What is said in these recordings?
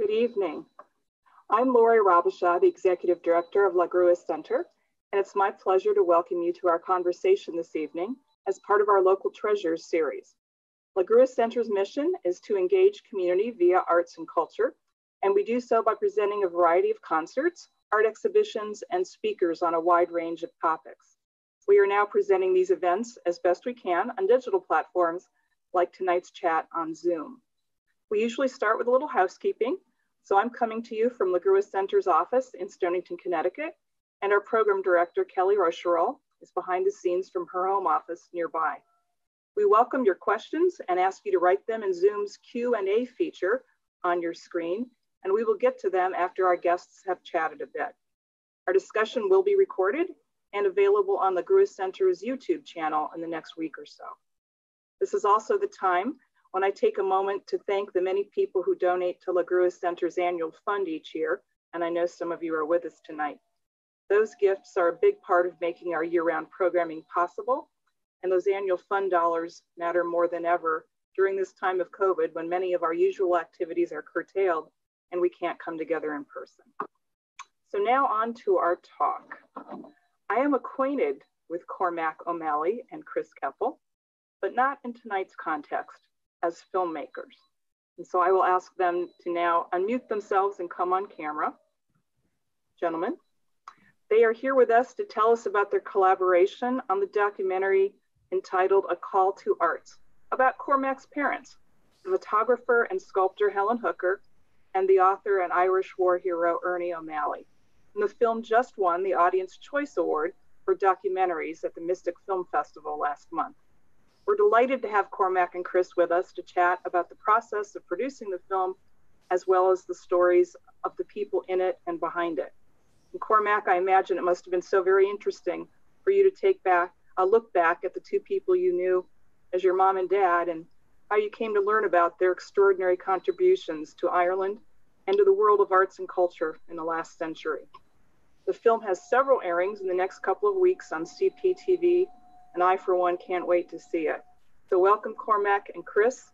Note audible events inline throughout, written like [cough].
Good evening. I'm Lori Robichaud, the Executive Director of La Grua Center, and it's my pleasure to welcome you to our conversation this evening as part of our Local Treasures series. La Grua Center's mission is to engage community via arts and culture, and we do so by presenting a variety of concerts, art exhibitions, and speakers on a wide range of topics. We are now presenting these events as best we can on digital platforms like tonight's chat on Zoom. We usually start with a little housekeeping. So I'm coming to you from La Grua Center's office in Stonington, Connecticut, and our program director, Kelly Rocherol, is behind the scenes from her home office nearby. We welcome your questions and ask you to write them in Zoom's Q&A feature on your screen, and we will get to them after our guests have chatted a bit. Our discussion will be recorded and available on the Grua Center's YouTube channel in the next week or so. This is also the time when I take a moment to thank the many people who donate to La Grua Center's annual fund each year, and I know some of you are with us tonight. Those gifts are a big part of making our year-round programming possible, and those annual fund dollars matter more than ever during this time of COVID when many of our usual activities are curtailed and we can't come together in person. So now on to our talk. I am acquainted with Cormac O'Malley and Chris Kepple, but not in tonight's context as filmmakers. And so I will ask them to now unmute themselves and come on camera. Gentlemen, they are here with us to tell us about their collaboration on the documentary entitled A Call to Arts about Cormac's parents, the photographer and sculptor Helen Hooker, and the author and Irish war hero Ernie O'Malley. And the film just won the Audience Choice Award for documentaries at the Mystic Film Festival last month. We're delighted to have Cormac and Chris with us to chat about the process of producing the film, as well as the stories of the people in it and behind it. And Cormac, I imagine it must have been so very interesting for you to take back a look back at the two people you knew as your mom and dad and how you came to learn about their extraordinary contributions to Ireland and to the world of arts and culture in the last century. The film has several airings in the next couple of weeks on CPTV and I, for one, can't wait to see it. So welcome, Cormac and Chris.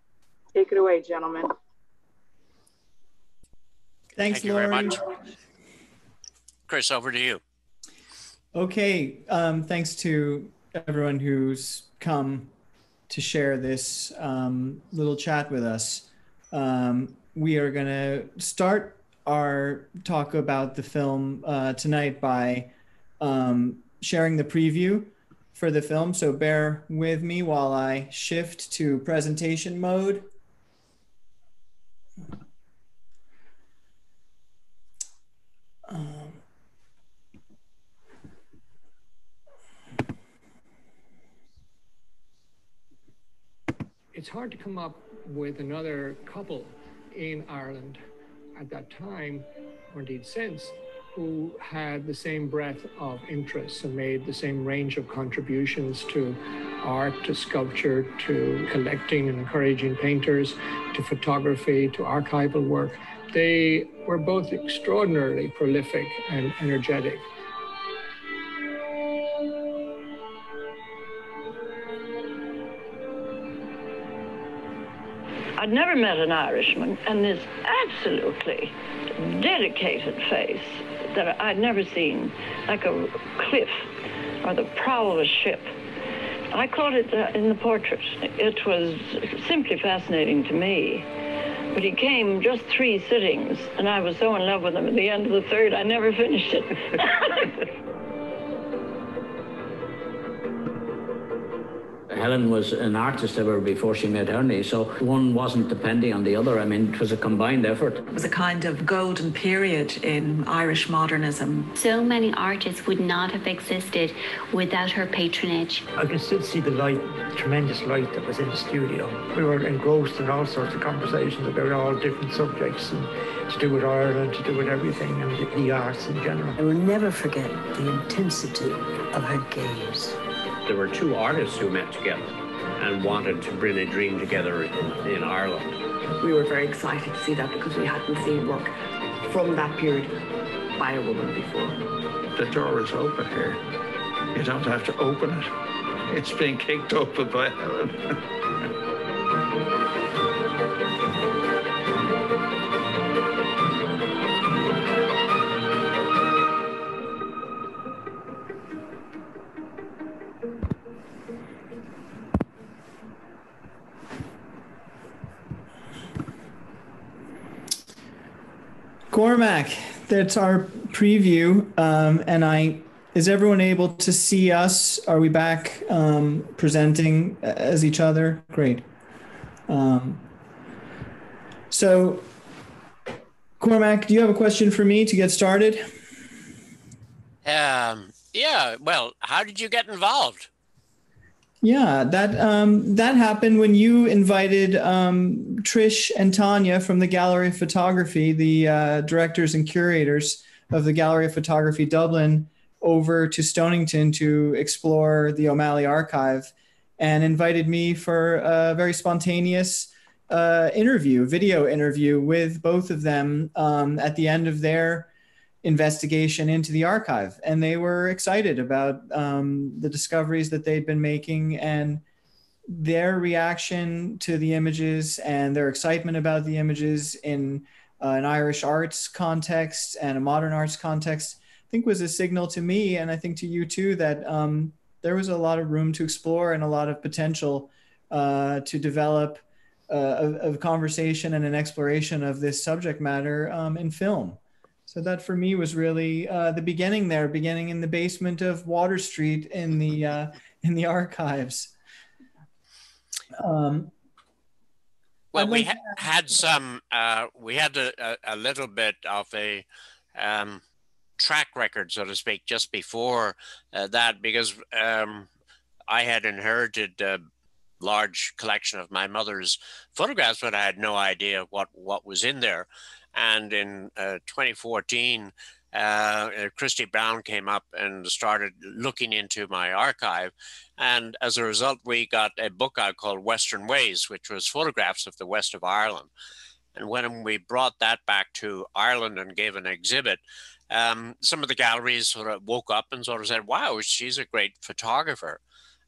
Take it away, gentlemen. Thanks, Thank you Lauren. very much. Chris, over to you. Okay, um, thanks to everyone who's come to share this um, little chat with us. Um, we are going to start our talk about the film uh, tonight by um, sharing the preview for the film. So bear with me while I shift to presentation mode. It's hard to come up with another couple in Ireland at that time, or indeed since, who had the same breadth of interests and made the same range of contributions to art, to sculpture, to collecting and encouraging painters, to photography, to archival work. They were both extraordinarily prolific and energetic. I'd never met an Irishman, and this absolutely dedicated face that I'd never seen, like a cliff or the prow of a ship. I caught it uh, in the portrait. It was simply fascinating to me. But he came just three sittings, and I was so in love with him at the end of the third, I never finished it. [laughs] Helen was an artist ever before she met Ernie, so one wasn't depending on the other. I mean, it was a combined effort. It was a kind of golden period in Irish modernism. So many artists would not have existed without her patronage. I can still see the light, the tremendous light that was in the studio. We were engrossed in all sorts of conversations about all different subjects and to do with Ireland, to do with everything and the, the arts in general. I will never forget the intensity of her gaze. There were two artists who met together and wanted to bring a dream together in, in Ireland. We were very excited to see that because we hadn't seen work from that period by a woman before. The door is open here. You don't have to open it. It's being kicked open by Helen. [laughs] Cormac, that's our preview. Um, and I, is everyone able to see us? Are we back um, presenting as each other? Great. Um, so, Cormac, do you have a question for me to get started? Um, yeah. Well, how did you get involved? Yeah, that um, that happened when you invited um, Trish and Tanya from the Gallery of Photography, the uh, directors and curators of the Gallery of Photography Dublin, over to Stonington to explore the O'Malley archive, and invited me for a very spontaneous uh, interview, video interview with both of them um, at the end of their investigation into the archive, and they were excited about um, the discoveries that they'd been making and their reaction to the images and their excitement about the images in uh, an Irish arts context and a modern arts context, I think was a signal to me, and I think to you too, that um, there was a lot of room to explore and a lot of potential uh, to develop uh, a, a, conversation and an exploration of this subject matter um, in film. So that for me was really uh, the beginning there, beginning in the basement of Water Street in the uh, in the archives. Um, well, we ha- had some. Uh, we had a, a, little bit of a um, track record, so to speak, just before uh, that, because um, I had inherited a large collection of my mother's photographs, but I had no idea what what was in there. And in uh, 2014, uh, uh, Christy Brown came up and started looking into my archive. And as a result, we got a book out called Western Ways, which was photographs of the west of Ireland. And when we brought that back to Ireland and gave an exhibit, um, some of the galleries sort of woke up and sort of said, wow, she's a great photographer.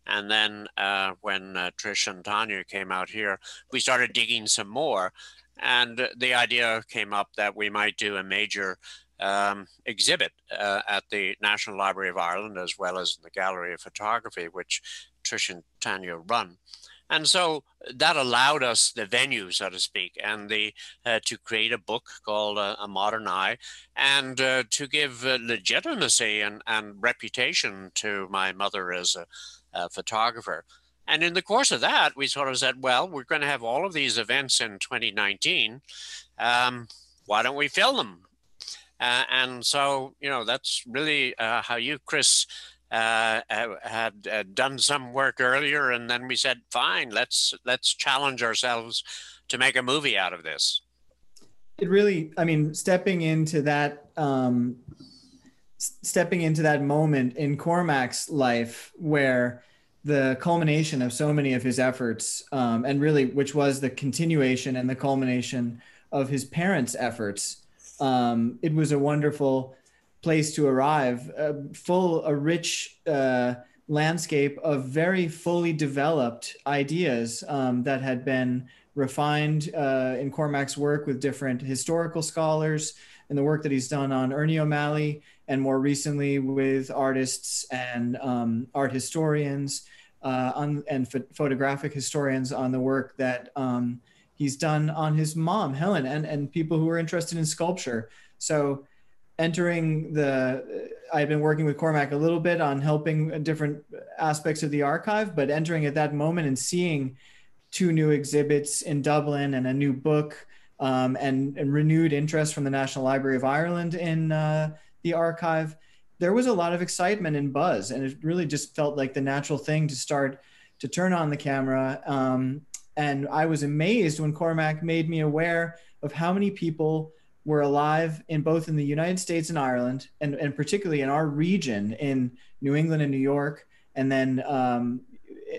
And then uh, when uh, Trish and Tanya came out here, we started digging some more. And the idea came up that we might do a major um, exhibit uh, at the National Library of Ireland as well as in the Gallery of Photography, which Trish and Tanya run. And so that allowed us the venue, so to speak, and the uh, to create a book called uh, A Modern Eye, and uh, to give uh, legitimacy and, and reputation to my mother as a, a photographer. And in the course of that, we sort of said, well, we're going to have all of these events in 2019. Um, why don't we film them? Uh, and so, you know, that's really uh, how you, Chris, uh, had uh, done some work earlier, and then we said, fine, let's let's challenge ourselves to make a movie out of this. It really, I mean, stepping into that, um, stepping into that moment in Cormac's life where the culmination of so many of his efforts, um, and really, which was the continuation and the culmination of his parents' efforts. Um, it was a wonderful place to arrive, uh, full, a rich uh, landscape of very fully developed ideas um, that had been refined uh, in Cormac's work with different historical scholars and the work that he's done on Ernie O'Malley and more recently with artists and um, art historians uh, on, and ph- photographic historians on the work that um, he's done on his mom, Helen, and, and people who are interested in sculpture. So entering the, I've been working with Cormac a little bit on helping different aspects of the archive, but entering at that moment and seeing two new exhibits in Dublin and a new book um, and, and, renewed interest from the National Library of Ireland in uh, the archive, there was a lot of excitement and buzz, and it really just felt like the natural thing to start to turn on the camera. Um, and I was amazed when Cormac made me aware of how many people were alive in both in the United States and Ireland, and, and particularly in our region in New England and New York, and then um,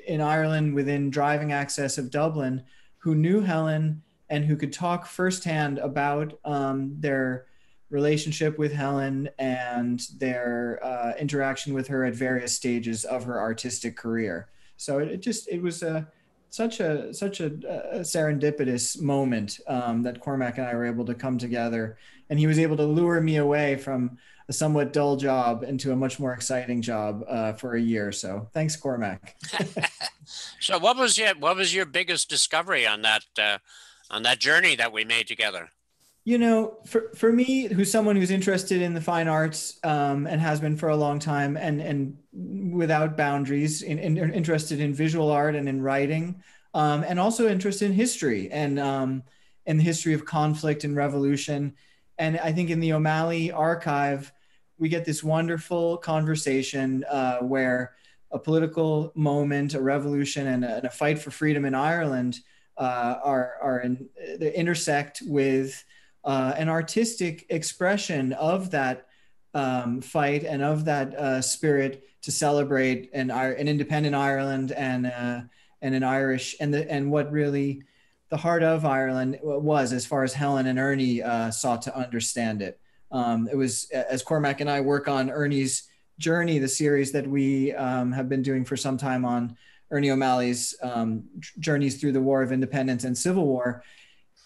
in Ireland within driving access of Dublin, who knew Helen and who could talk firsthand about um, their relationship with Helen and their uh, interaction with her at various stages of her artistic career. So it, it just it was a such a such a, a serendipitous moment um, that Cormac and I were able to come together, and he was able to lure me away from a somewhat dull job into a much more exciting job uh, for a year. So thanks, Cormac. [laughs] so what was your what was your biggest discovery on that uh, on that journey that we made together? You know, for, for me, who's someone who's interested in the fine arts um, and has been for a long time and, and without boundaries, in, in, interested in visual art and in writing, um, and also interested in history and um, in the history of conflict and revolution. And I think in the O'Malley archive, we get this wonderful conversation uh, where a political moment, a revolution, and a, and a fight for freedom in Ireland uh, are, are in, intersect with uh, an artistic expression of that um, fight and of that uh, spirit to celebrate an, an independent Ireland and uh, and an Irish and the and what really the heart of Ireland was as far as Helen and Ernie uh, sought to understand it. Um, it was as Cormac and I work on Ernie's journey, the series that we um, have been doing for some time on Ernie O'Malley's um, journeys through the War of Independence and Civil War.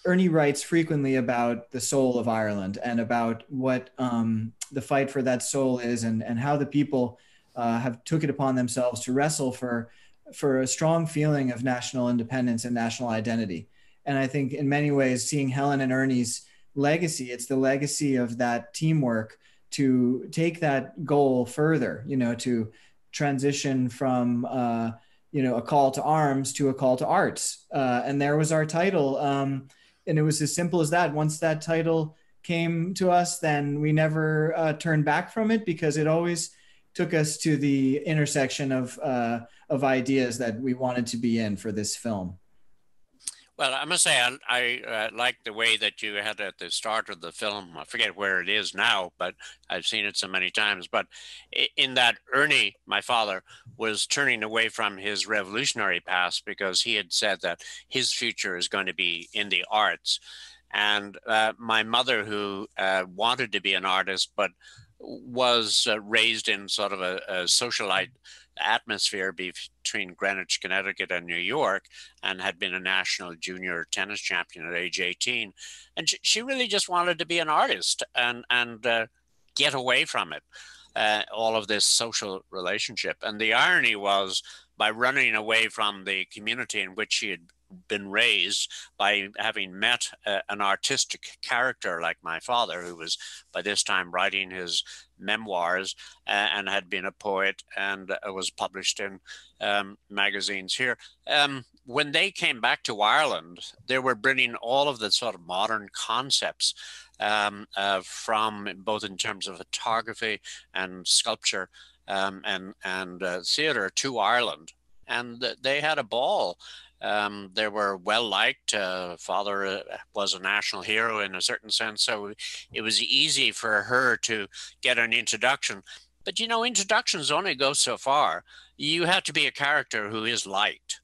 Ernie writes frequently about the soul of Ireland and about what um, the fight for that soul is, and, and how the people uh, have took it upon themselves to wrestle for for a strong feeling of national independence and national identity. And I think in many ways, seeing Helen and Ernie's legacy, it's the legacy of that teamwork to take that goal further, you know, to transition from, uh, you know, a call to arms to a call to arts. Uh, and there was our title. Um, and it was as simple as that. Once that title came to us, then we never uh, turned back from it because it always took us to the intersection of, uh, of ideas that we wanted to be in for this film. Well, I must say, I, I uh, like the way that you had at the start of the film. I forget where it is now, but I've seen it so many times. But in that, Ernie, my father, was turning away from his revolutionary past because he had said that his future is going to be in the arts. And uh, my mother, who uh, wanted to be an artist, but was uh, raised in sort of a, a socialite atmosphere between Greenwich, Connecticut, and New York, and had been a national junior tennis champion at age 18. And she, she really just wanted to be an artist and and uh, get away from it, uh, all of this social relationship. And the irony was, by running away from the community in which she had been raised by having met uh, an artistic character like my father, who was by this time writing his memoirs uh, and had been a poet and uh, was published in um, magazines here. Um, when they came back to Ireland, they were bringing all of the sort of modern concepts um, uh, from both in terms of photography and sculpture um, and and uh, theater to Ireland, and they had a ball. Um, they were well liked. Uh, father uh, was a national hero in a certain sense, so it was easy for her to get an introduction. But you know, introductions only go so far. You have to be a character who is liked,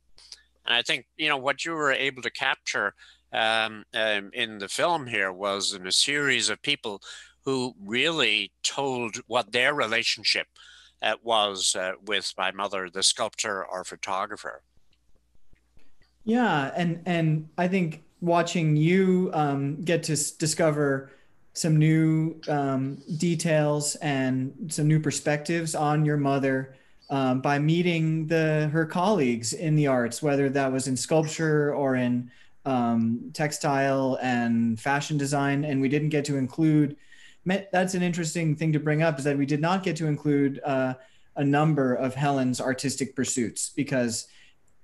and I think you know what you were able to capture um, um, in the film here was in a series of people who really told what their relationship was uh, with my mother, the sculptor or photographer. Yeah, and and I think watching you um, get to s- discover some new um, details and some new perspectives on your mother um, by meeting the her colleagues in the arts, whether that was in sculpture or in um, textile and fashion design, and we didn't get to include. That's an interesting thing to bring up is that we did not get to include uh, a number of Helen's artistic pursuits because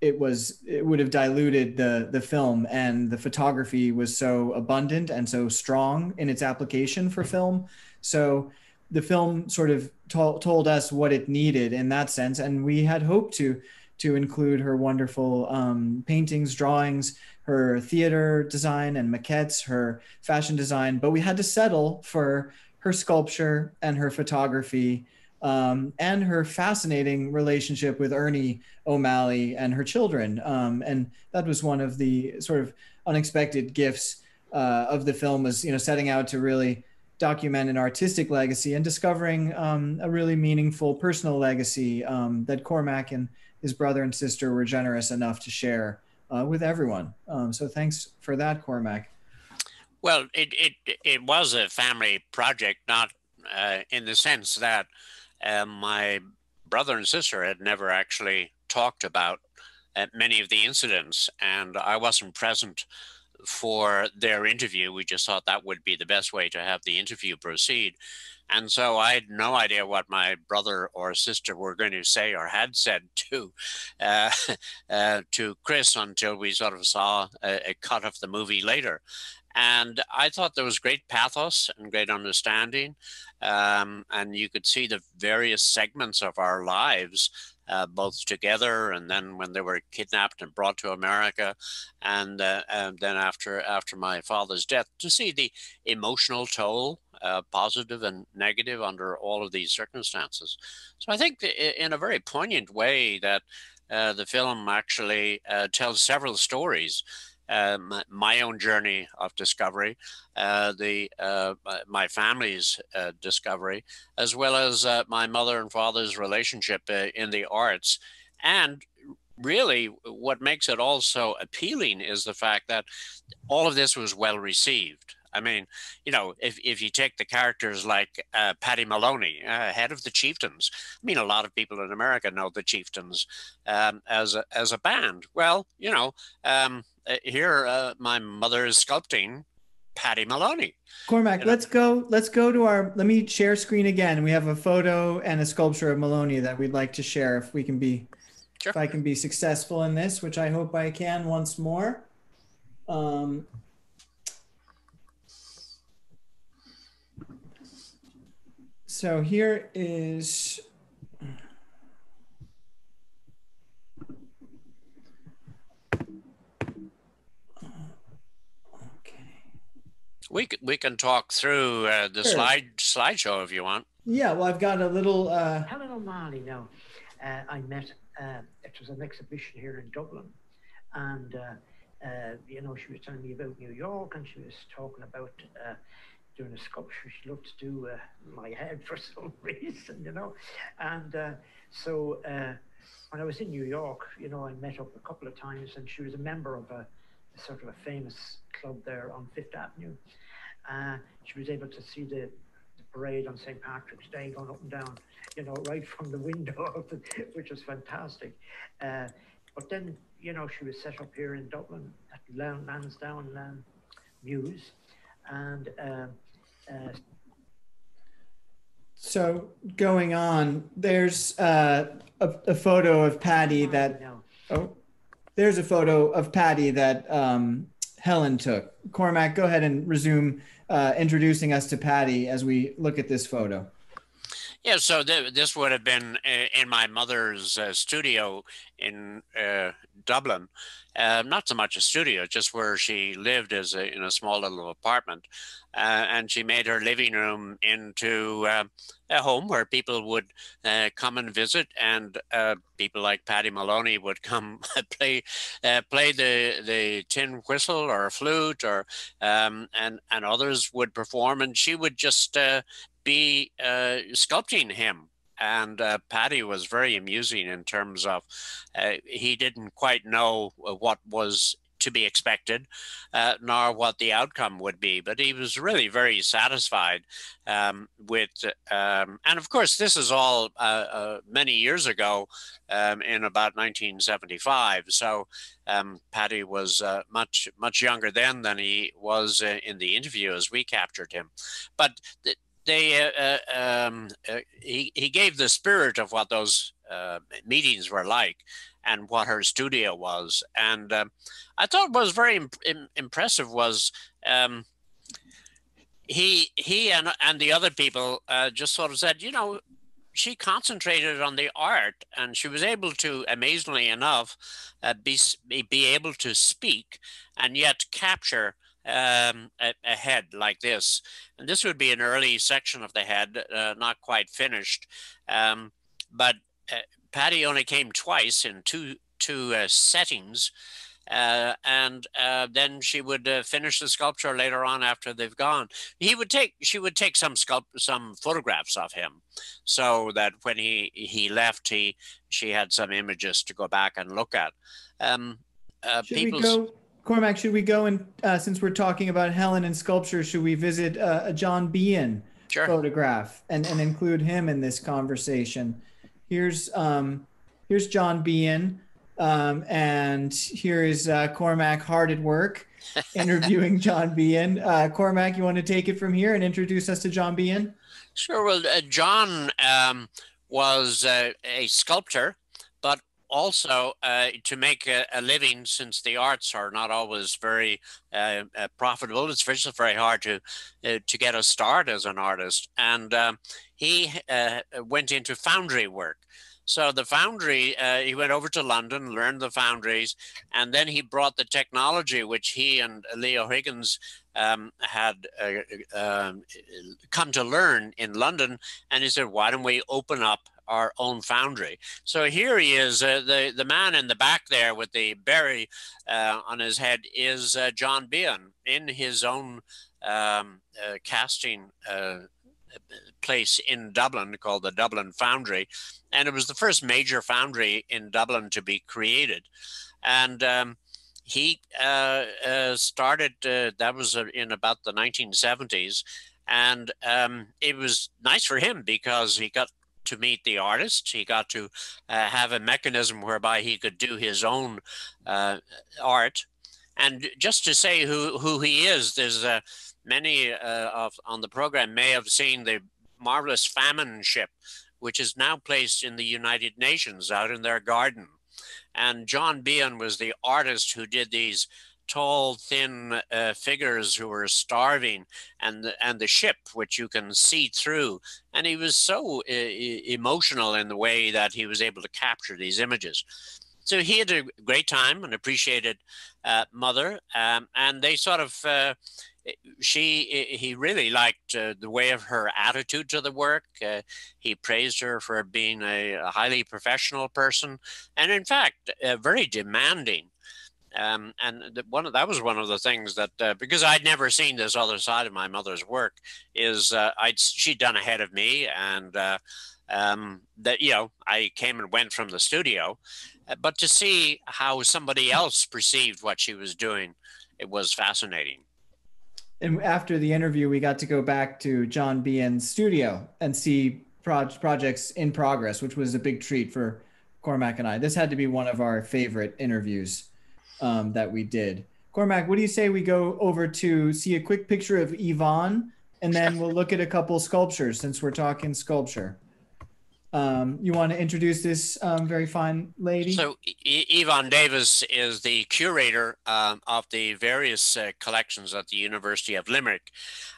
it was it would have diluted the the film and the photography was so abundant and so strong in its application for film. So the film sort of to- told us what it needed in that sense. And we had hoped to to include her wonderful um, paintings drawings her theater design and maquettes her fashion design but we had to settle for her sculpture and her photography um, and her fascinating relationship with Ernie O'Malley and her children. Um, and that was one of the sort of unexpected gifts uh, of the film was, you know, setting out to really document an artistic legacy and discovering um, a really meaningful personal legacy um, that Cormac and his brother and sister were generous enough to share uh, with everyone. Um, so thanks for that, Cormac. Well, it, it, it was a family project, not uh, in the sense that um, my brother and sister had never actually talked about uh, many of the incidents, and I wasn't present for their interview. We just thought that would be the best way to have the interview proceed. And so I had no idea what my brother or sister were going to say or had said [laughs] to uh, uh, to Chris until we sort of saw a, a, cut of the movie later. And I thought there was great pathos and great understanding. Um, and you could see the various segments of our lives uh, both together and then when they were kidnapped and brought to America, and, uh, and then after after my father's death, to see the emotional toll, uh, positive and negative, under all of these circumstances. So I think in a very poignant way that uh, the film actually uh, tells several stories uh, my, own journey of discovery, uh, the uh, my family's uh, discovery, as well as uh, my mother and father's relationship uh, in the arts, and really what makes it also appealing is the fact that all of this was well received. I mean, you know, if, if you take the characters like uh, Paddy Moloney, uh, head of the Chieftains, I mean, a lot of people in America know the Chieftains um, as a as a band. Well, you know, um, here uh, my mother is sculpting Paddy Moloney. Cormac, you know? let's go. Let's go to our. Let me share screen again. We have a photo and a sculpture of Moloney that we'd like to share. If we can be, sure. if I can be successful in this, which I hope I can once more. Um, so here is We can, we can talk through uh, the sure. slide slideshow if you want. Yeah, well, I've got a little. Uh... Helen O'Malley. Now, uh, I met. Uh, it was an exhibition here in Dublin, and uh, uh, you know she was telling me about New York, and she was talking about doing a sculpture. She loved to do my head [laughs] for some reason, you know, and so when I was in New York, you know, I met up a couple of times, and she was a member of a, a sort of a famous club there on Fifth Avenue. Uh, she was able to see the, the, parade on St. Patrick's Day going up and down, you know, [laughs] right from the window, the, [laughs] which was fantastic. Uh, but then, you know, she was set up here in Dublin at Lansdowne um, Mews. And um, uh, so going on, there's uh, a, a, photo of Paddy that. Oh, there's a photo of Paddy that um, Helen took. Cormac, go ahead and resume uh, introducing us to Paddy as we look at this photo. Yeah, so th- this would have been uh, in my mother's uh, studio in uh, Dublin. Uh, not so much a studio, just where she lived as a, in a small little apartment. Uh, and she made her living room into uh, a home where people would uh, come and visit, and uh, people like Paddy Moloney would come [laughs] play uh, play the the tin whistle or a flute, or um, and and others would perform, and she would just be sculpting him and uh, Paddy was very amusing in terms of uh, he didn't quite know what was to be expected, uh, nor what the outcome would be. But he was really very satisfied um, with, um, and of course, this is all uh, uh, many years ago, um, in about 1975. So um, Paddy was uh, much much younger then than he was uh, in the interview as we captured him. But th- they uh, um, he he gave the spirit of what those meetings were like and what her studio was. And um, I thought was very imp- impressive was um, he he and and the other people uh, just sort of said, you know, she concentrated on the art, and she was able to, amazingly enough, uh, be be able to speak and yet capture. Um, a, a, head like this, and this would be an early section of the head, uh, not quite finished, um, but uh, Paddy only came twice in two two uh, settings, uh, and uh, then she would uh, finish the sculpture later on after they've gone. He would take she would take some sculpt some photographs of him, so that when he he left, he she had some images to go back and look at. Um, uh, should we go, Cormac? Should we go and uh, since we're talking about Helen and sculpture, should we visit a John Behan sure. photograph and and include him in this conversation? Here's um, here's John Behan. Um, and here is uh, Cormac hard at work [laughs] interviewing John Behan. Uh, Cormac, you want to take it from here and introduce us to John Behan? Sure. Well, uh, John um, was uh, a sculptor, also uh, to make a, a, living, since the arts are not always very uh, uh, profitable, it's very, very hard to uh, to get a start as an artist. And um, he went into foundry work. So the foundry, uh, he went over to London, learned the foundries, and then he brought the technology which he and Leo Higgins um, had uh, uh, come to learn in London. And he said, why don't we open up our own foundry? So here he is, uh, the, the man in the back there with the berry uh, on his head is uh, John Behan in his own um, casting place in Dublin called the Dublin Foundry. And it was the first major foundry in Dublin to be created. And um, he uh, uh, started, uh, that was uh, in about the 1970s. And um, it was nice for him because he got to meet the artist. He got to uh, have a mechanism whereby he could do his own uh, art. And just to say who, who he is, there's a many uh, of on the program may have seen the marvelous famine ship, which is now placed in the United Nations out in their garden. And John Behan was the artist who did these tall, thin uh, figures who were starving, and and the ship, which you can see through. And he was so uh, emotional in the way that he was able to capture these images. So he had a great time and appreciated uh, Mother, um, and they sort of uh, she he really liked uh, the way of her attitude to the work he praised her for being a, a, highly professional person and in fact very demanding um, and one of, that was one of the things that uh, because I'd never seen this other side of my mother's work is uh, I'd she'd done ahead of me and uh, um, that you know I came and went from the studio. But to see how somebody else perceived what she was doing it was fascinating. And after the interview, we got to go back to John Behan's studio and see pro- projects in progress, which was a big treat for Cormac and I. This had to be one of our favorite interviews um, that we did. Cormac, what do you say we go over to see a quick picture of Yvonne, and then we'll look at a couple sculptures since we're talking sculpture. Um, you want to introduce this um, very fine lady? So, Yvonne Davis is the curator um, of the various uh, collections at the University of Limerick.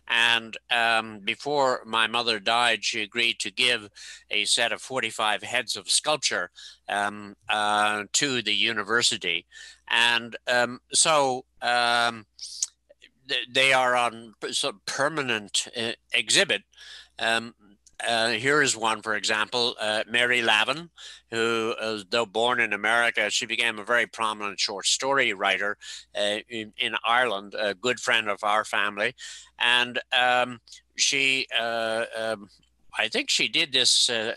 And um, before my mother died, she agreed to give a set of 45 heads of sculpture um, uh, to the university. And um, so, they are on permanent uh, exhibit. Um, uh, here is one, for example, uh, Mary Lavin, who, uh, though born in America, she became a very prominent short story writer uh, in, in, Ireland, a good friend of our family. And um, she, uh, um, I think she did this uh,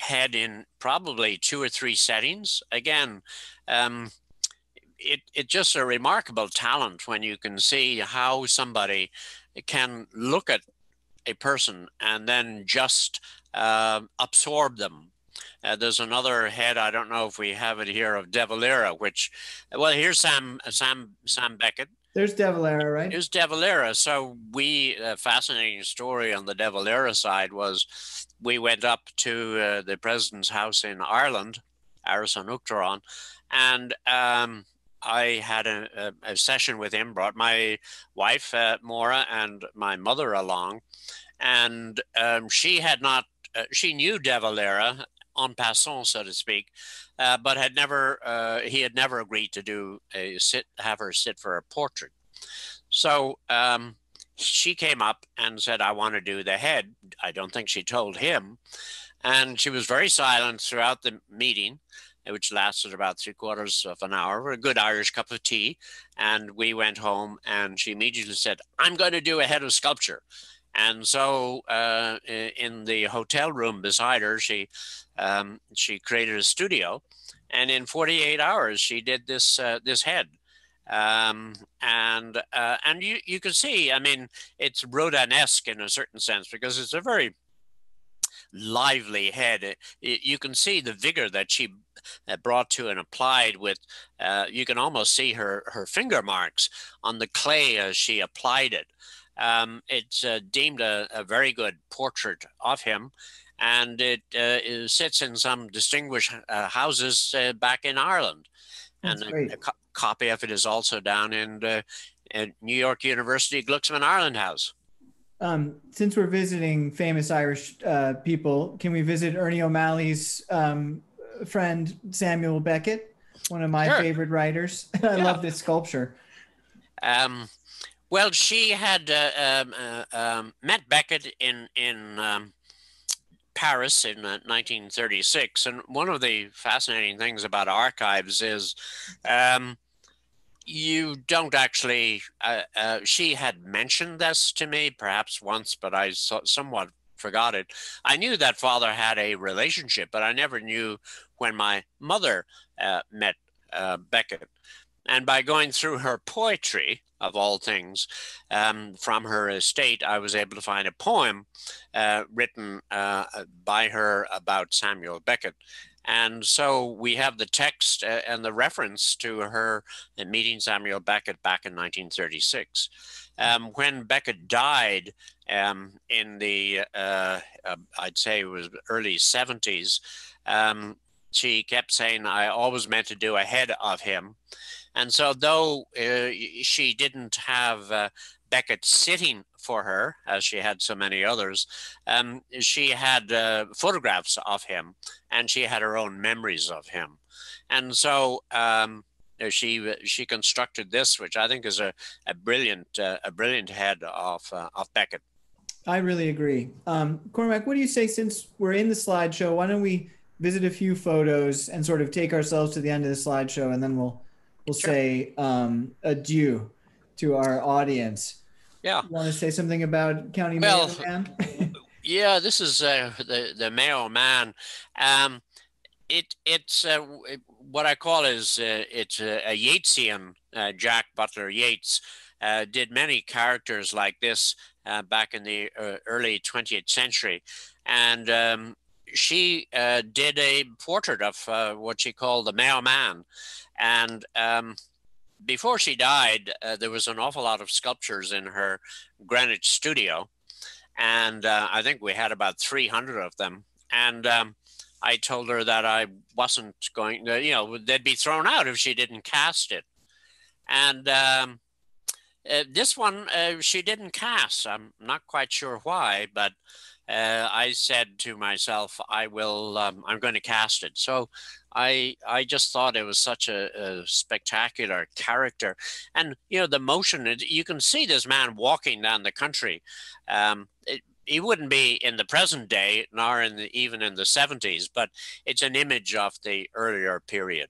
head in probably two or three settings. Again, um, it, it's just a remarkable talent when you can see how somebody can look at a person and then just uh, absorb them. Uh, there's another head. I don't know if we have it here of De Valera, which, well, here's Sam Sam Sam Beckett. There's De Valera, right? Here's De Valera. So we a fascinating story on the De Valera side was we went up to uh, the president's house in Ireland, Áras an Uachtaráin, and um, I had a, a, a, session with him, brought my wife, uh, Maura, and my mother along. And um, she had not, uh, she knew De Valera en passant, so to speak, uh, but had never, uh, he had never agreed to do a sit, have her sit for a portrait. So um, she came up and said, I want to do the head. I don't think she told him. And she was very silent throughout the meeting which lasted about three quarters of an hour, a good Irish cup of tea. And we went home, and she immediately said, I'm going to do a head of sculpture. And so, uh, in the hotel room beside her, she um, she created a studio, and in 48 hours, she did this uh, this head. Um, and uh, and you you can see, I mean, it's Rodin-esque in a certain sense because it's a very lively head. It, you can see the vigor that she uh, brought to and applied with, uh, you can almost see her, her finger marks on the clay as she applied it. Um, it's uh, deemed a, a, very good portrait of him, and it, uh, it sits in some distinguished uh, houses uh, back in Ireland. That's and a, a co- copy of it is also down in, in New York University Glucksman Ireland House. Um, since we're visiting famous Irish uh, people, can we visit Ernie O'Malley's um, friend Samuel Beckett, one of my Sure. favorite writers? [laughs] I Yeah. love this sculpture. Um, well, she had uh, um, uh, um, met Beckett in in um, Paris in uh, 1936, and one of the fascinating things about archives is um, you don't actually. Uh, uh, she had mentioned this to me perhaps once, but I so, somewhat forgot it. I knew that father had a relationship, but I never knew when my mother uh, met uh, Beckett. And by going through her poetry, of all things, um, from her estate, I was able to find a poem uh, written uh, by her about Samuel Beckett. And so we have the text uh, and the reference to her meeting Samuel Beckett back in 1936. Um, when Beckett died um, in the, uh, uh, I'd say it was early 70s, um, she kept saying, I always meant to do ahead of him. And so, though uh, she didn't have uh, Beckett sitting for her, as she had so many others, um, she had uh, photographs of him and she had her own memories of him. And so, um, she she constructed this, which I think is a, a brilliant uh, a brilliant head of uh, of Beckett. I really agree. Um, Cormac, what do you say since we're in the slideshow? Why don't we visit a few photos and sort of take ourselves to the end of the slideshow, and then we'll we'll say um, adieu to our audience. Yeah. You want to say something about County Well, Mayo [laughs] Man? Yeah, this is uh, the the Mayo Man. Um, it it's uh, what I call is uh, it's a, a Yeatsian. Uh, Jack Butler Yeats uh, did many characters like this uh, back in the uh, early 20th century, and um, she uh, did a portrait of what she called the Mayo Man, and um, before she died, there was an awful lot of sculptures in her Greenwich studio and I think we had about 300 of them. And um, I told her that I wasn't going, to, you know, they'd be thrown out if she didn't cast it. And um, uh, this one uh, she didn't cast. I'm not quite sure why, but uh, I said to myself, I will, um, I'm going to cast it. So I, I just thought it was such a, a spectacular character. And, you know, the motion, you can see this man walking down the country. Um, he wouldn't be in the present day, nor in the, even in the 70s, but it's an image of the earlier period.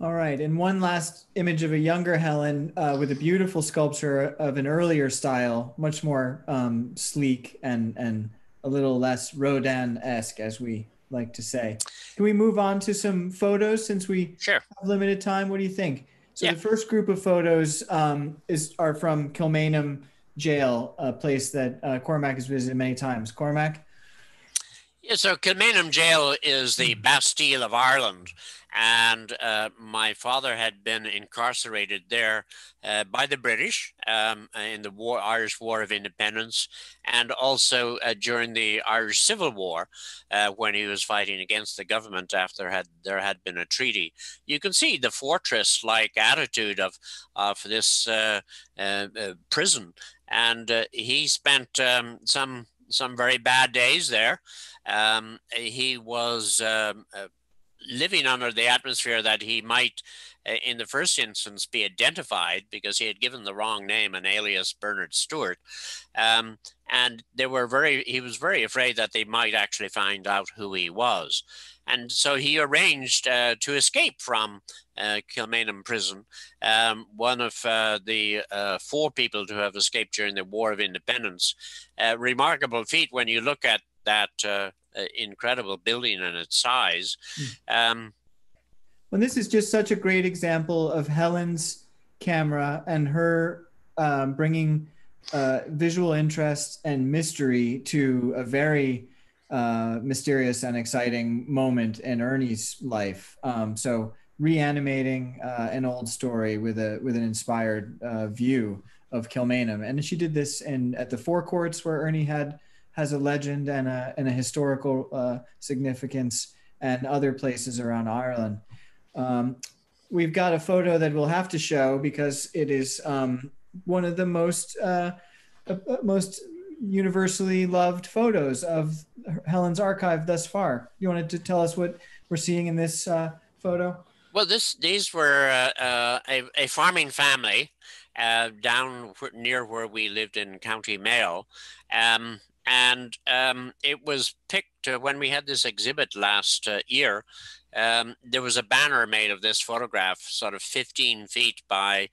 All right, and one last image of a younger Helen uh, with a beautiful sculpture of an earlier style, much more um, sleek and and a little less Rodin-esque, as we like to say. Can we move on to some photos since we sure. have limited time? What do you think? So Yeah. the first group of photos um, is are from Kilmainham Jail, a place that uh, Cormac has visited many times. Cormac. Yeah, so Kilmainham Jail is the Bastille of Ireland, and uh, my father had been incarcerated there uh, by the British um, in the war, Irish War of Independence, and also uh, during the Irish Civil War uh, when he was fighting against the government after had there had been a treaty. You can see the fortress-like attitude of of this uh, uh, uh, prison, and uh, he spent um, some some very bad days there. Um, he was um, uh, living under the atmosphere that he might, in the first instance, be identified because he had given the wrong name, an alias Bernard Stewart. Um, and they were very, he was very afraid that they might actually find out who he was. And so he arranged uh, to escape from uh, Kilmainham prison. Um, one of uh, the uh, four people to have escaped during the War of Independence. Uh, remarkable feat when you look at that uh, uh, incredible building and its size. Um, Well, this is just such a great example of Helen's camera and her um, bringing uh, visual interest and mystery to a very uh, mysterious and exciting moment in Ernie's life. Um, so reanimating uh, an old story with a with an inspired uh, view of Kilmainham, and she did this in at the Four Courts where Ernie had has a legend and a and a historical uh, significance, and other places around Ireland. Um, we've got a photo that we'll have to show because it is um, one of the most uh, uh, most universally loved photos of Helen's archive thus far. You wanted to tell us what we're seeing in this uh, photo? Well, this these were uh, uh, a, a, farming family uh, down near where we lived in County Mayo. Um, and um, it was picked uh, when we had this exhibit last uh, year. Um, there was a banner made of this photograph, sort of 15 feet by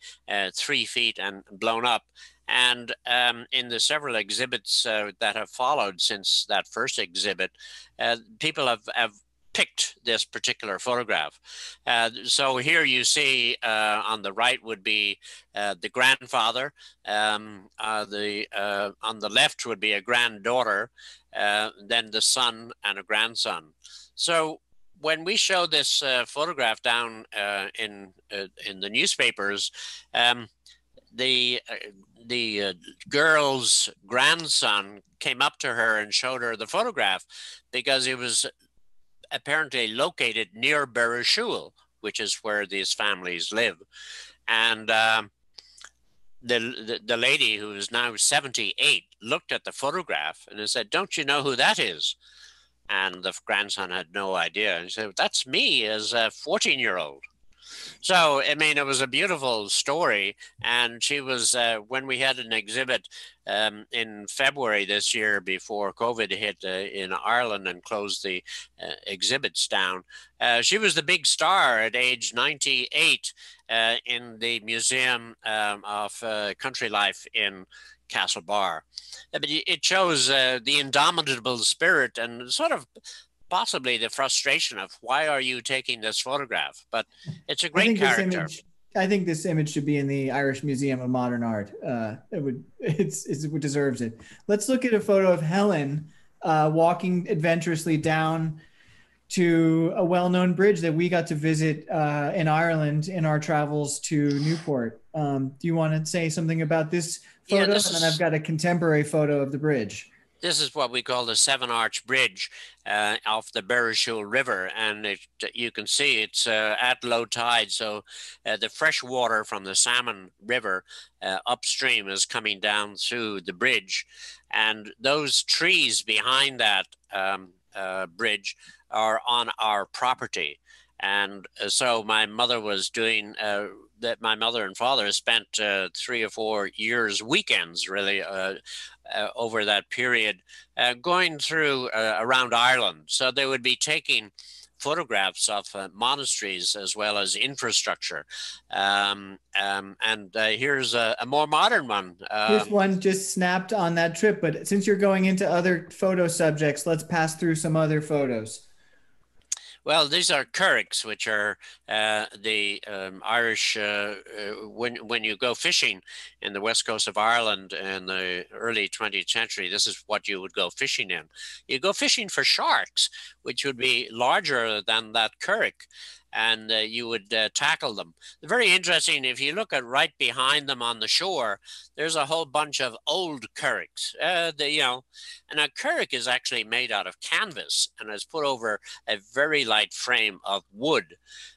three feet and blown up. And um, in the several exhibits uh, that have followed since that first exhibit, uh, people have, have picked this particular photograph. Uh, so here you see uh, on the right would be uh, the grandfather. Um, uh, the uh, on the left would be a granddaughter, uh, then the son and a grandson. So when we show this uh, photograph down uh, in uh, in the newspapers. Um, the the girl's grandson came up to her and showed her the photograph because it was apparently located near Burrishoole, which is where these families live. And um, the, the, the lady who is now 78 looked at the photograph and said, Don't you know who that is? And the grandson had no idea. And he said, That's me as a 14 year old. So, I mean, it was a beautiful story. And she was, uh, when we had an exhibit um, in February this year before COVID hit uh, in Ireland and closed the uh, exhibits down, uh, she was the big star at age 98 uh, in the Museum um, of uh, Country Life in Castlebar. But it shows the indomitable spirit and sort of possibly the frustration of why are you taking this photograph? But it's a great character. Image, I think this image should be in the Irish Museum of Modern Art. Uh, it would, [laughs] it's, it's, it deserves it. Let's look at a photo of Helen uh, walking adventurously down to a well-known bridge that we got to visit uh, in Ireland in our travels to Newport. Um, do you want to say something about this photo? Yeah, and then I've got a contemporary photo of the bridge this is what we call the Seven Arch Bridge uh, off the Burrishoole River, and it, you can see it's uh, at low tide. So uh, the fresh water from the Salmon River uh, upstream is coming down through the bridge, and those trees behind that um, uh, bridge are on our property. And uh, so my mother was doing that my mother and father spent uh, three or four years, weekends really, uh, uh, over that period, uh, going through uh, around Ireland. So they would be taking photographs of uh, monasteries as well as infrastructure. Um, um, and here's a, a, more modern one. here's um, one just snapped on that trip. But since you're going into other photo subjects, let's pass through some other photos. Well, these are curraghs, which are uh, the um, Irish. Uh, uh, when when you go fishing in the west coast of Ireland in the early 20th century, this is what you would go fishing in. You go fishing for sharks, which would be larger than that curragh and uh, you would uh, tackle them. Very interesting. If you look at right behind them on the shore, there's a whole bunch of old curraghs. Uh, the, you know, and a curragh is actually made out of canvas and is put over a very light frame of wood.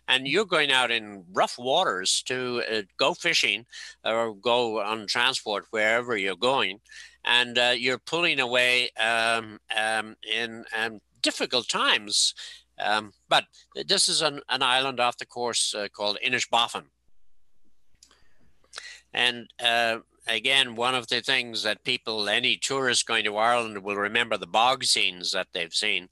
And you're going out in rough waters to uh, go fishing or go on transport wherever you're going, and uh, you're pulling away um, um, in um, difficult times um, but this is an, an island off the course uh, called Inishbofin. And uh, again, one of the things that people, any tourist going to Ireland will remember the bog scenes that they've seen.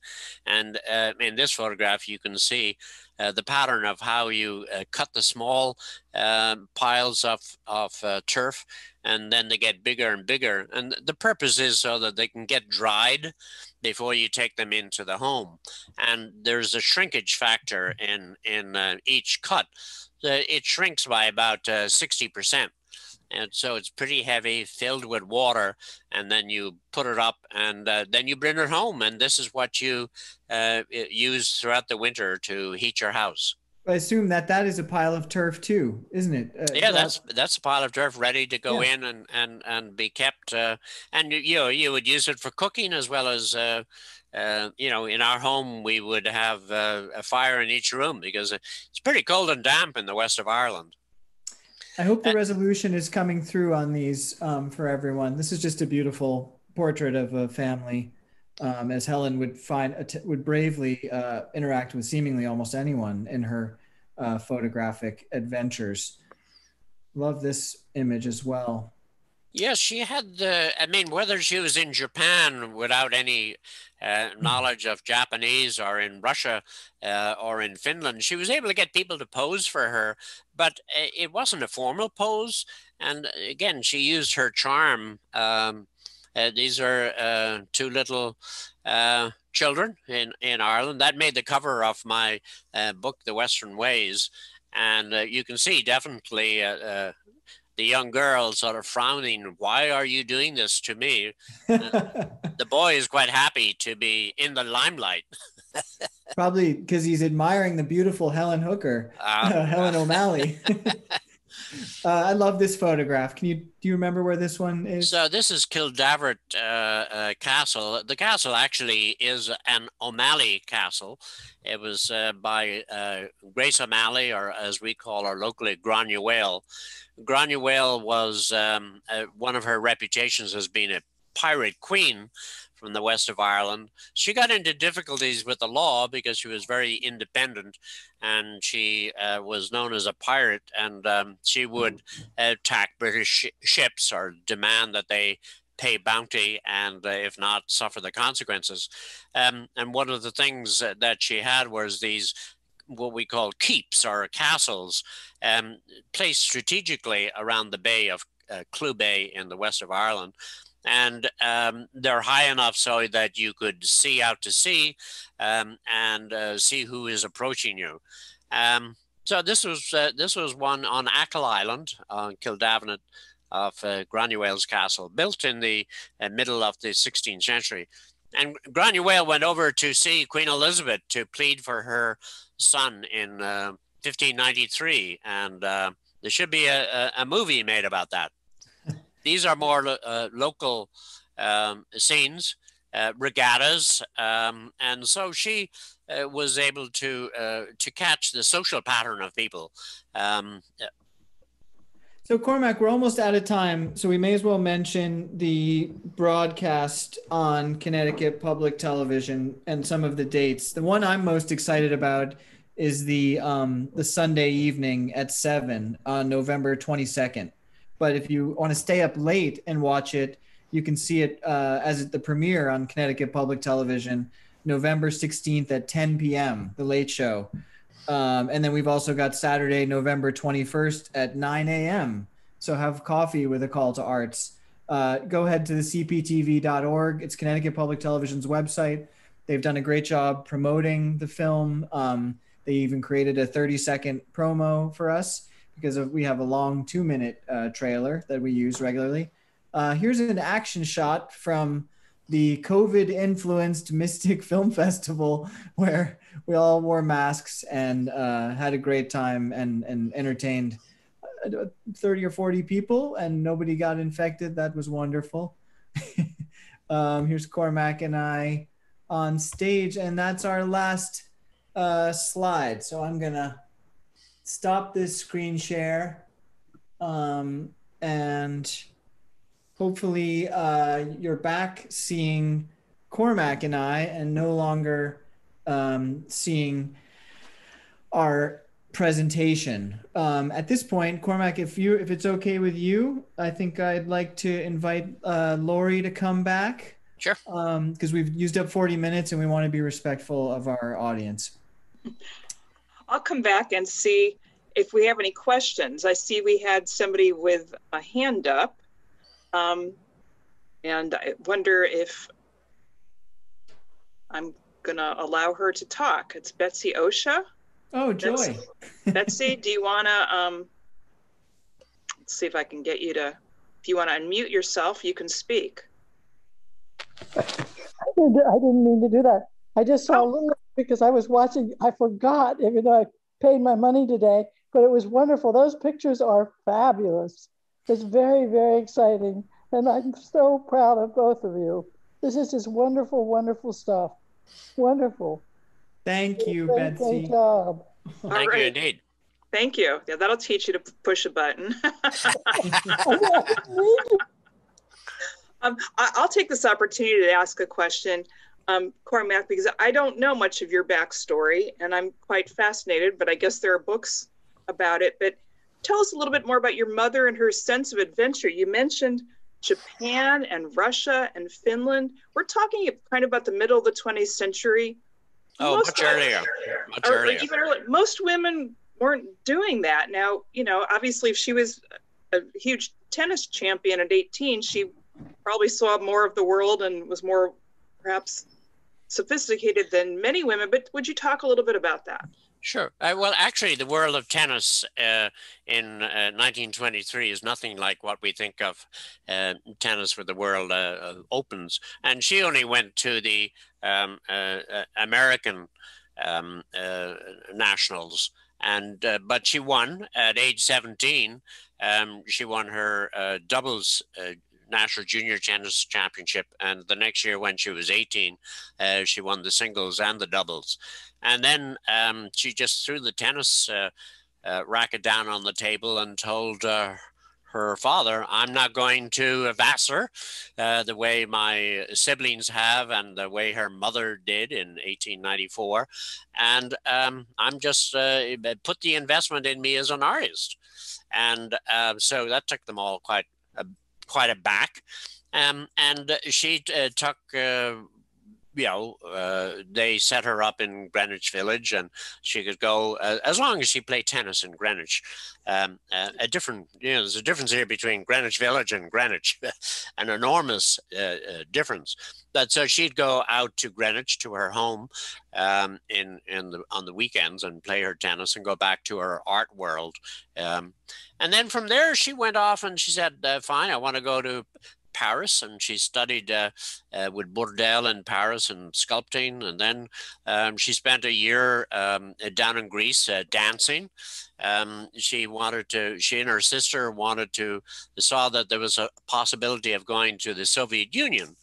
And uh, in this photograph, you can see the pattern of how you uh, cut the small um, piles of, of uh, turf and then they get bigger and bigger. And the purpose is so that they can get dried before you take them into the home. And there's a shrinkage factor in in uh, each cut. it shrinks by about uh, sixty percent. And so it's pretty heavy, filled with water, and then you put it up, and uh, then you bring it home, and this is what you uh, use throughout the winter to heat your house. I assume that that is a pile of turf too, isn't it? Uh, yeah, that's that's a pile of turf ready to go yeah. in and and and be kept. Uh, and you know, you would use it for cooking as well as. Uh, uh, you know, in our home, we would have uh, a fire in each room because it's pretty cold and damp in the west of Ireland. I hope the resolution is coming through on these um, for everyone. This is just a beautiful portrait of a family, um, as Helen would find would bravely uh, interact with seemingly almost anyone in her uh, photographic adventures. Love this image as well. Yes, she had the. I mean, whether she was in Japan without any uh, hmm. knowledge of Japanese or in Russia uh, or in Finland, she was able to get people to pose for her, but uh, it wasn't a formal pose. And again, she used her charm. Um, uh, these are uh, two little uh, children in, in Ireland. That made the cover of my book, The Western Ways. And you can see definitely the young girl sort of frowning, Why are you doing this to me? [laughs] the boy is quite happy to be in the limelight. Probably because he's admiring the beautiful Helen Hooker, um, uh, Helen O'Malley. [laughs] uh, I love this photograph. Can you do you remember where this one is? So this is Kildavnet uh, uh, Castle. The castle actually is an O'Malley castle. It was uh, by uh, Grace O'Malley, or as we call her locally, Granuaile. Granuaile was um, uh, one of her reputations as being a pirate queen from the west of Ireland. She got into difficulties with the law because she was very independent and she uh, was known as a pirate and um, she would attack British sh- ships or demand that they pay bounty and uh, if not suffer the consequences um, and one of the things that she had was these what we call keeps or castles um, placed strategically around the bay of uh, Clew Bay in the west of Ireland. And um, they're high enough so that you could see out to sea um, and uh, see who is approaching you. Um, so this was uh, this was one on Achill Island on Kildavnet of uh, castle, built in the uh, middle of the 16th century. And Granuaile went over to see Queen Elizabeth to plead for her son in uh, 1593, and uh, there should be a, a, a, movie made about that. These are more uh, local um, scenes, uh, regattas, um, and so she uh, was able to uh, to catch the social pattern of people. Um, so Cormac, we're almost out of time, so we may as well mention the broadcast on Connecticut Public Television and some of the dates. The one I'm most excited about is the um, the Sunday evening at seven on November 22nd. But if you want to stay up late and watch it, you can see it uh, as the premiere on Connecticut Public Television, November 16th at 10 p.m. The Late Show. Um, and then we've also got Saturday, November 21st at 9 a.m. So have coffee with a call to arts. Uh, go ahead to the cptv.org. It's Connecticut Public Television's website. They've done a great job promoting the film. Um, they even created a 30 second promo for us because of, we have a long two minute uh, trailer that we use regularly. Uh, here's an action shot from the COVID influenced [laughs] Mystic Film Festival where we all wore masks and uh, had a great time and, and entertained uh, 30 or 40 people and nobody got infected. That was wonderful. [laughs] um, here's Cormac and I on stage, and that's our last uh, slide. So I'm gonna stop this screen share um, and hopefully uh, you're back seeing Cormac and I and no longer um, seeing our presentation. Um, at this point, Cormac, if you if it's okay with you, I think I'd like to invite uh, Lori to come back. Sure. Because um, we've used up 40 minutes and we want to be respectful of our audience. [laughs] I'll come back and see if we have any questions. I see we had somebody with a hand up. Um, and I wonder if I'm going to allow her to talk. It's Betsy Osha. Oh, Joy. Betsy, [laughs] Betsy do you want to? Um, let's see if I can get you to, if you want to unmute yourself, you can speak. I didn't mean to do that. I just saw oh. a little because I was watching. I forgot, even though I paid my money today, but it was wonderful. Those pictures are fabulous. It's very, very exciting. And I'm so proud of both of you. This is just wonderful, wonderful stuff. Wonderful. Thank you, great, Betsy. Great job. Thank right. you indeed. Thank you. Yeah, that'll teach you to push a button. [laughs] [laughs] um, I, will take this opportunity to ask a question, um, Cormac, because I don't know much of your backstory, and I'm quite fascinated. But I guess there are books about it. But tell us a little bit more about your mother and her sense of adventure. You mentioned Japan and Russia and Finland. We're talking kind of about the middle of the 20th century. Oh, most much earlier. Much earlier. Even earlier. Most women weren't doing that. Now, you know, obviously, if she was a huge tennis champion at 18, she probably saw more of the world and was more perhaps sophisticated than many women. But would you talk a little bit about that? Sure. Uh, well, actually, the world of tennis uh, in uh, 1923 is nothing like what we think of uh, tennis for the World uh, Opens. And she only went to the um, uh, American um, nationals and uh, but she won at age 17. Um, she won her uh, doubles uh, national junior tennis championship, and the next year when she was 18, uh, she won the singles and the doubles. And then um, she just threw the tennis uh, uh, racket down on the table and told her father, I'm not going to Vassar uh, the way my siblings have and the way her mother did in 1894. And um, I'm just uh, put the investment in me as an artist. And uh, so that took them all quite, quite aback. Um, and she uh, took uh, you know, uh, they set her up in Greenwich Village, and she could go uh, as long as she played tennis in Greenwich. Um, a different, you know, there's a difference here between Greenwich Village and Greenwich, [laughs] an enormous uh, uh, difference. But so she'd go out to Greenwich to her home um, in in the on the weekends and play her tennis and go back to her art world. Um, and then from there, she went off and she said, uh, "Fine, I want to go to Paris, and she studied uh, uh, with Bourdelle in Paris and sculpting. And then um, she spent a year um, down in Greece uh, dancing. Um, she wanted to. She and her sister wanted to. Saw that there was a possibility of going to the Soviet Union,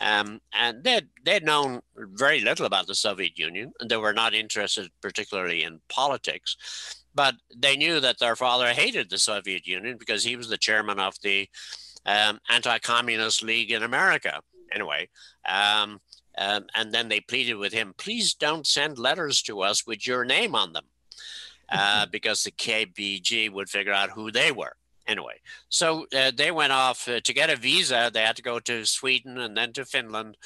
um, and they'd they'd known very little about the Soviet Union, and they were not interested particularly in politics but they knew that their father hated the Soviet Union because he was the chairman of the um, anti-communist league in America. Anyway, um, um, and then they pleaded with him, please don't send letters to us with your name on them, [laughs] uh, because the KGB would figure out who they were anyway, so uh, they went off uh, to get a visa. They had to go to Sweden and then to Finland,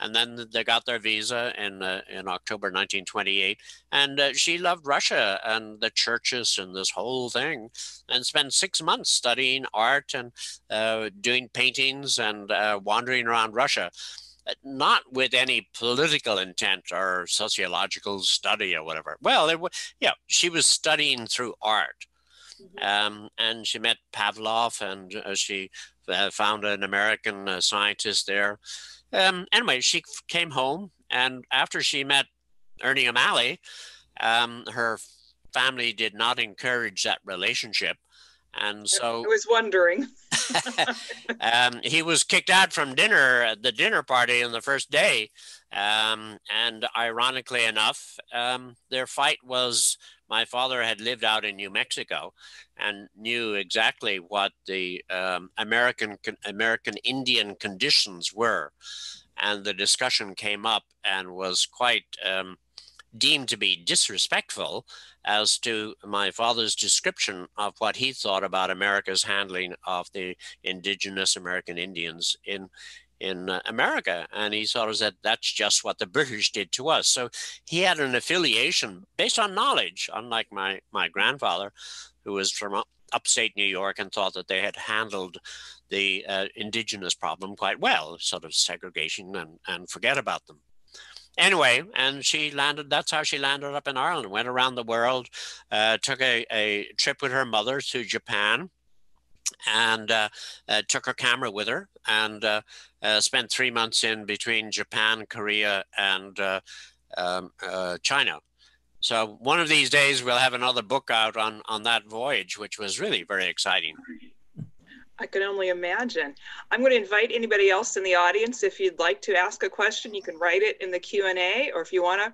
and then they got their visa in uh, in October 1928. And uh, she loved Russia and the churches and this whole thing, and spent six months studying art and uh, doing paintings and uh, wandering around Russia not with any political intent or sociological study or whatever. Well, it, yeah, she was studying through art. Um, and she met Pavlov and uh, she uh, found an American uh, scientist there. Um, anyway, she came home, and after she met Ernie O'Malley, um, her family did not encourage that relationship. And so I was wondering. [laughs] um, he was kicked out from dinner at the dinner party on the first day. Um, and ironically enough, um, their fight was my father had lived out in New Mexico and knew exactly what the um, American American Indian conditions were, and the discussion came up and was quite um, deemed to be disrespectful as to my father's description of what he thought about America's handling of the indigenous American Indians in in uh, America. And he sort of said, that's just what the British did to us. So he had an affiliation based on knowledge, unlike my, my grandfather, who was from upstate New York and thought that they had handled the uh, indigenous problem quite well, sort of segregation and, and forget about them. Anyway, and she landed, that's how she landed up in Ireland, went around the world, uh, took a, a trip with her mother to Japan and uh, uh, took her camera with her and uh, uh spent three months in between Japan, Korea, and uh, um, uh, China. So one of these days we'll have another book out on on that voyage, which was really very exciting. I can only imagine. I'm going to invite anybody else in the audience. If you'd like to ask a question, you can write it in the Q and A, or if you want to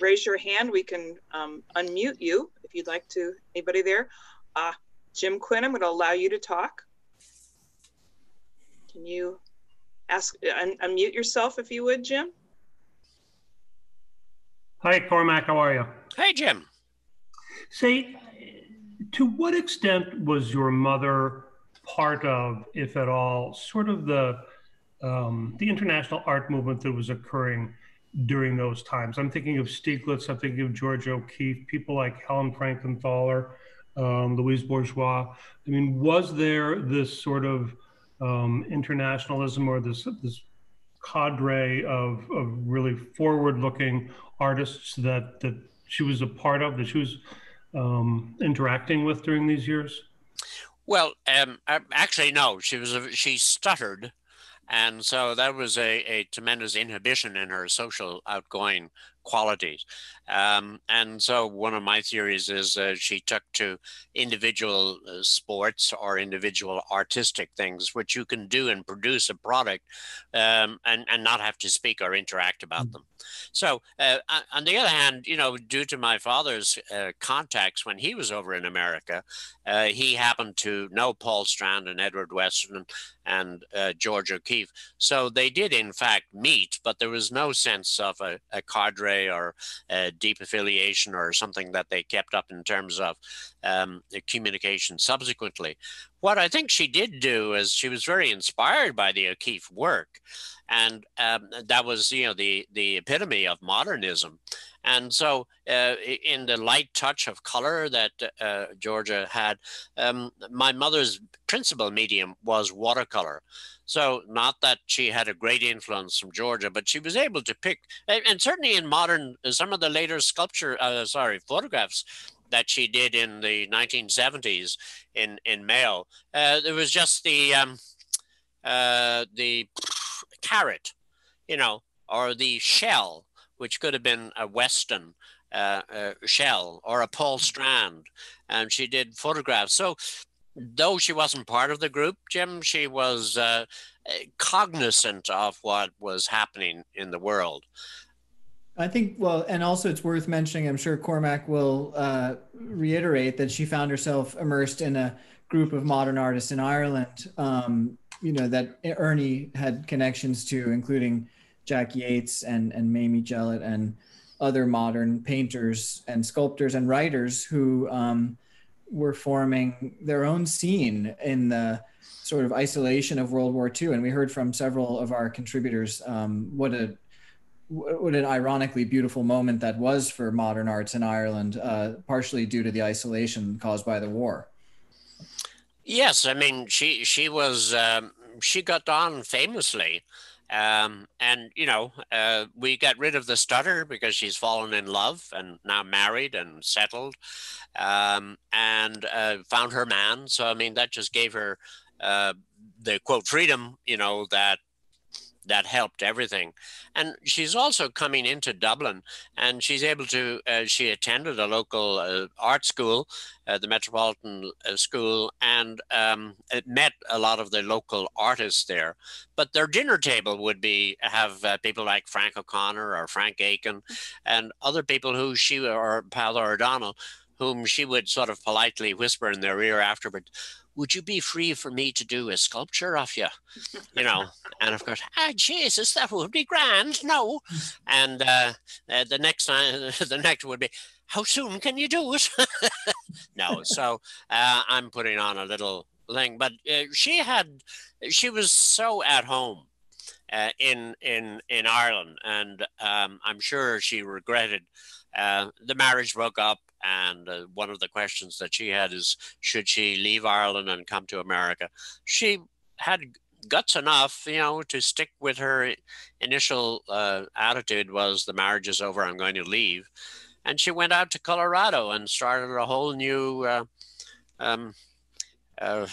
raise your hand, we can um, unmute you if you'd like to. Anybody there? Jim Quinn, I'm going to allow you to talk. Can you ask, un unmute yourself if you would, Jim? Hi, Cormac. How are you? Hey, Jim. Say, to what extent was your mother part of, if at all, sort of the um, the international art movement that was occurring during those times? I'm thinking of Stieglitz. I'm thinking of Georgia O'Keeffe. People like Helen Frankenthaler um, Louise Bourgeois. I mean, was there this sort of um, internationalism or this this cadre of, of really forward-looking artists that that she was a part of, that she was um, interacting with during these years? Well, um, actually, no. She was a, she stuttered, and so that was a, a tremendous inhibition in her social outgoing qualities. Um, and so one of my theories is uh, she took to individual uh, sports or individual artistic things, which you can do and produce a product um, and, and not have to speak or interact about mm. them. So uh, on the other hand, you know, due to my father's uh, contacts when he was over in America, uh, he happened to know Paul Strand and Edward Weston and, uh, Georgia O'Keeffe. So they did in fact meet, but there was no sense of a, a cadre or a deep affiliation or something that they kept up in terms of um, communication subsequently. What I think she did do is she was very inspired by the O'Keeffe work, and um, that was you know the the epitome of modernism. And so, uh, in the light touch of color that uh, Georgia had, um, my mother's principal medium was watercolor. So, not that she had a great influence from Georgia, but she was able to pick, and, certainly in modern, some of the later sculpture, uh, sorry, photographs that she did in the 1970s in in Mayo, uh, there was just the um, uh, the carrot, you know, or the shell which could have been a Weston uh, uh, Shell or a Paul Strand, and she did photographs. So, though she wasn't part of the group, Jim, she was uh, cognizant of what was happening in the world. I think, well, and also it's worth mentioning, I'm sure Cormac will uh, reiterate that she found herself immersed in a group of modern artists in Ireland, um, you know, that Ernie had connections to, including Jack Yeats and and Mainie Jellett and other modern painters and sculptors and writers who um, were forming their own scene in the sort of isolation of World War II. And we heard from several of our contributors um, what a what an ironically beautiful moment that was for modern arts in Ireland, uh, partially due to the isolation caused by the war. Yes, I mean she she was um, she got on famously um, and you know, uh, we got rid of the stutter because she's fallen in love and now married and settled, um, and uh, found her man. So I mean, that just gave her uh, the quote freedom, you know, that that helped everything. And she's also coming into Dublin, and she's able to. Uh, she attended a local uh, art school, uh, the Metropolitan uh, School, and um, met a lot of the local artists there. But their dinner table would be have uh, people like Frank O'Connor or Frank Aiken, and other people who she or Peadar O'Donnell, whom she would sort of politely whisper in their ear afterward would you be free for me to do a sculpture of you? [laughs] You know, and of course, ah, Jesus, that would be grand. No, [laughs] and uh, uh, the next time, [laughs] the next would be, how soon can you do it? no, so uh, I'm putting on a little thing, but uh, she had, she was so at home. Uh, in in in Ireland, and um, I'm sure she regretted uh, the marriage broke up and uh, one of the questions that she had is should she leave Ireland and come to America? She had guts enough, you know, to stick with her initial uh, attitude was the marriage is over, I'm going to leave. And she went out to Colorado and started a whole new uh, um, uh,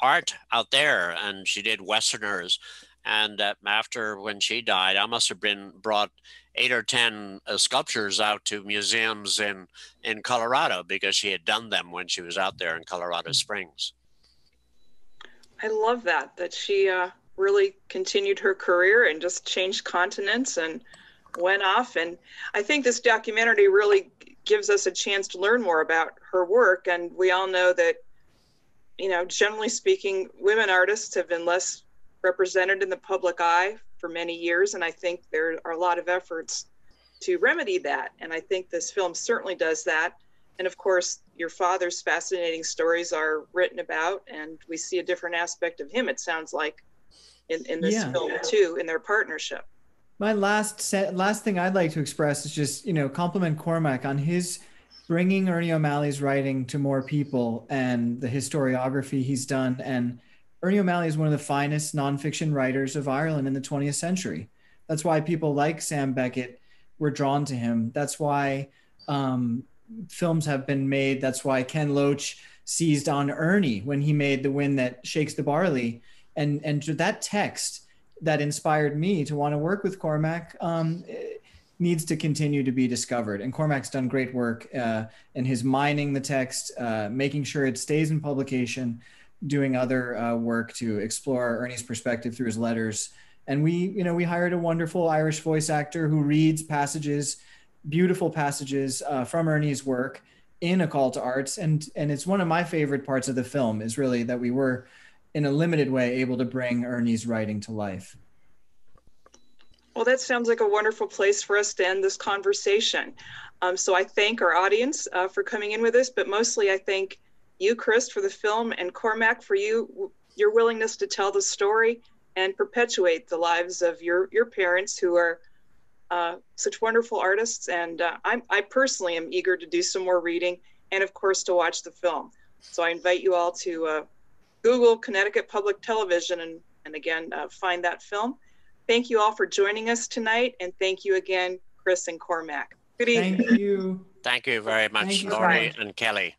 art out there, and she did Westerners. And uh, after when she died, I must have been brought eight or ten uh, sculptures out to museums in in Colorado because she had done them when she was out there in Colorado Springs. I love that that she uh, really continued her career and just changed continents and went off. And I think this documentary really gives us a chance to learn more about her work. And we all know that, you know, generally speaking, women artists have been less represented in the public eye for many years. And I think there are a lot of efforts to remedy that. And I think this film certainly does that. And of course, your father's fascinating stories are written about, and we see a different aspect of him, it sounds like, in, in this yeah. film too, in their partnership. My last set, last thing I'd like to express is just you know compliment Cormac on his bringing Ernie O'Malley's writing to more people and the historiography he's done. And Ernie O'Malley is one of the finest nonfiction writers of Ireland in the 20th century. That's why people like Sam Beckett were drawn to him. That's why um, films have been made. That's why Ken Loach seized on Ernie when he made The Wind That Shakes the Barley. And, and that text that inspired me to want to work with Cormac um, needs to continue to be discovered. And Cormac's done great work uh, in his mining the text, uh, making sure it stays in publication, doing other uh, work to explore Ernie's perspective through his letters. And we, you know, we hired a wonderful Irish voice actor who reads passages, beautiful passages uh, from Ernie's work in A Call to Arts. And and it's one of my favorite parts of the film is really that we were in a limited way able to bring Ernie's writing to life. Well, that sounds like a wonderful place for us to end this conversation. Um, so I thank our audience uh, for coming in with us, but mostly I thank you, Chris, for the film, and Cormac for you, your willingness to tell the story and perpetuate the lives of your your parents who are uh, such wonderful artists. And uh, I'm, I personally am eager to do some more reading and, of course, to watch the film. So I invite you all to uh, Google Connecticut Public Television and, and again, uh, find that film. Thank you all for joining us tonight. And thank you again, Chris and Cormac. Good evening. Thank you. Thank you very much, Lori and Kelly.